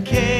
care.